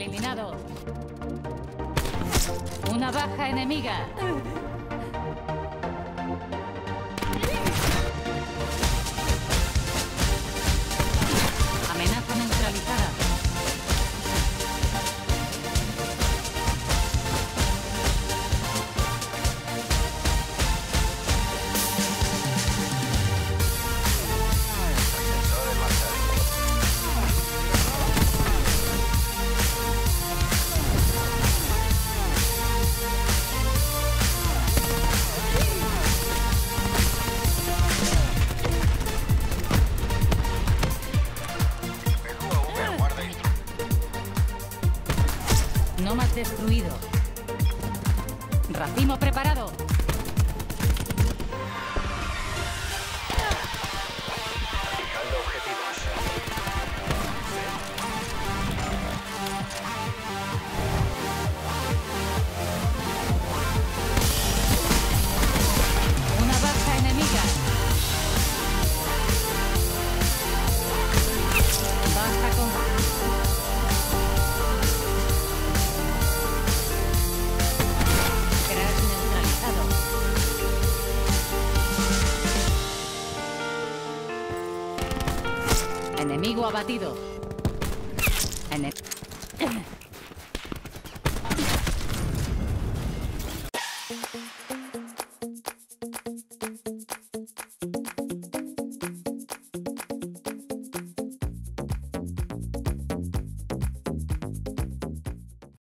eliminado. Una baja enemiga. Nomad destruido. Racimo preparado. Enemigo abatido.